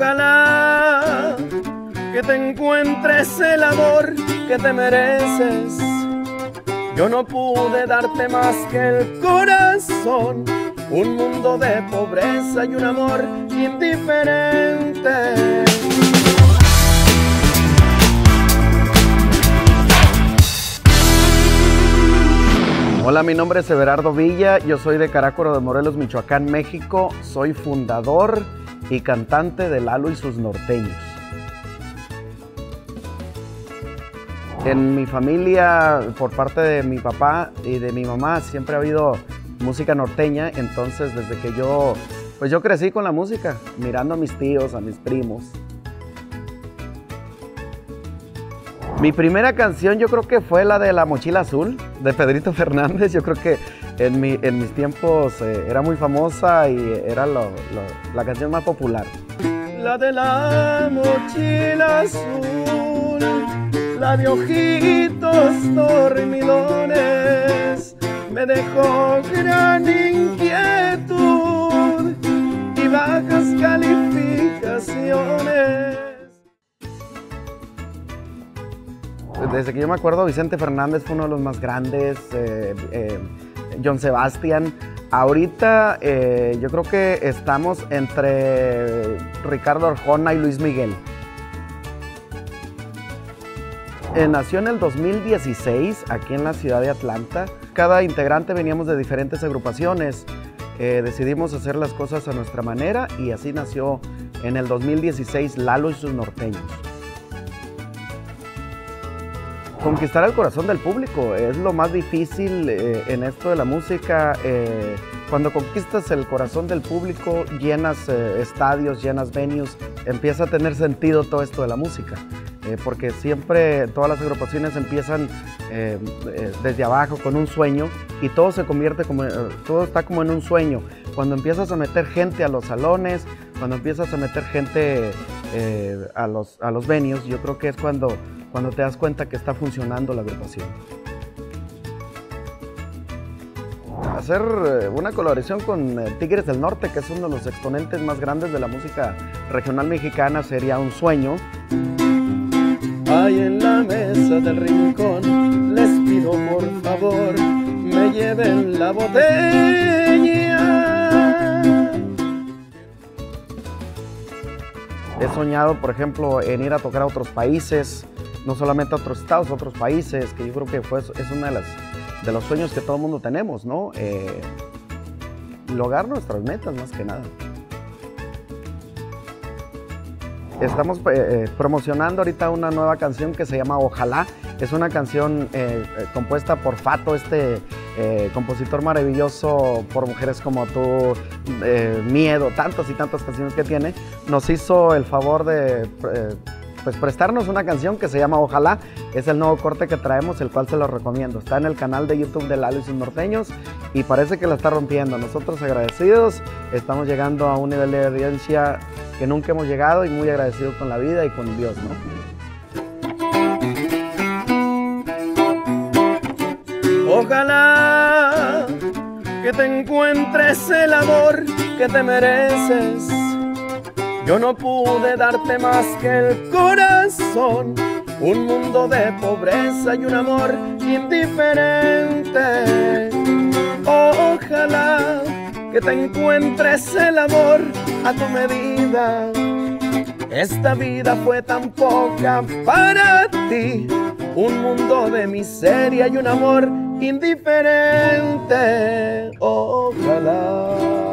Ojalá que te encuentres el amor que te mereces. Yo no pude darte más que el corazón, un mundo de pobreza y un amor indiferente. Hola, mi nombre es Everardo Villa, yo soy de Carácoro de Morelos, Michoacán, México. Soy fundador y cantante de Lalo y sus norteños. En mi familia, por parte de mi papá y de mi mamá, siempre ha habido música norteña, entonces desde que yo, pues yo crecí con la música, mirando a mis tíos, a mis primos. Mi primera canción yo creo que fue la de La Mochila Azul, de Pedrito Fernández. Yo creo que en, mis tiempos eh, era muy famosa y era la canción más popular. La de la mochila azul, la de ojitos dormidones, me dejó gran inquietud desde que yo me acuerdo, Vicente Fernández fue uno de los más grandes, eh, eh, John Sebastian. Ahorita eh, yo creo que estamos entre Ricardo Arjona y Luis Miguel. nació en el 2016 aquí en la ciudad de Atlanta. Cada integrante veníamos de diferentes agrupaciones. decidimos hacer las cosas a nuestra manera y así nació en el 2016 Lalo y sus norteños. Conquistar el corazón del público es lo más difícil eh, en esto de la música. Eh, cuando conquistas el corazón del público, llenas eh, estadios, llenas venues, empieza a tener sentido todo esto de la música. porque siempre todas las agrupaciones empiezan desde abajo con un sueño y todo se convierte como, todo está como en un sueño. Cuando empiezas a meter gente a los salones, cuando empiezas a meter gente a, los, a los yo creo que es cuando cuando te das cuenta que está funcionando la agrupación. Hacer eh, una colaboración con eh, Tigres del Norte, que es uno de los exponentes más grandes de la música regional mexicana, sería un sueño. Ahí en la mesa del rincón, les pido por favor, me lleven la botella. He soñado, por ejemplo, en ir a tocar a otros países, no solamente a otros estados, a otros países, que yo creo que fue, es uno de, de los sueños que todo el mundo tenemos, ¿no? Eh, lograr nuestras metas más que nada. Estamos eh, eh, promocionando ahorita una nueva canción que se llama Ojalá. Es una canción compuesta por Fato, este compositor maravilloso por mujeres como tú, Miedo, tantas y tantas canciones que tiene. Nos hizo el favor de pues prestarnos una canción que se llama Ojalá. Es el nuevo corte que traemos, el cual se lo recomiendo. Está en el canal de YouTube de Lalo y sus norteños y parece que la está rompiendo. Nosotros agradecidos, estamos llegando a un nivel de audiencia que nunca hemos llegado y muy agradecidos con la vida y con Dios, ¿no? Ojalá que te encuentres el amor que te mereces yo no pude darte más que el corazón, un mundo de pobreza y un amor indiferente. Ojalá que te encuentres el amor a tu medida. Esta vida fue tan poca para ti, un mundo de miseria y un amor indiferente. Ojalá.